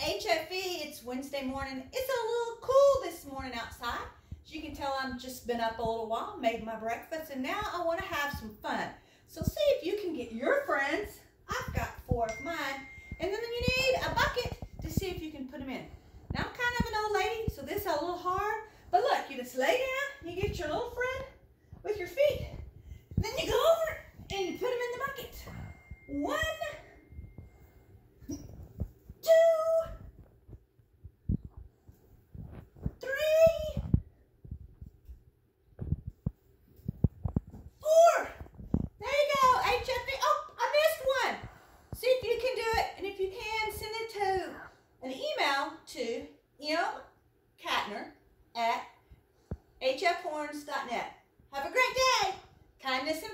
HFE, it's Wednesday morning. It's a little cool this morning outside. As you can tell, I've just been up a little while, made my breakfast, and now I want to have some fun. So see if you can get your friends. I've got four of mine. And then you need a bucket to see if you can put them in. Now, I'm kind of an old lady, so this is a little hard. But look, you just lay down, you get your little friend with your feet. Then you go over and you put them in the bucket. One, it. And if you can, send it to an email to mkattner at hfhorns.net. Have a great day. Kindness and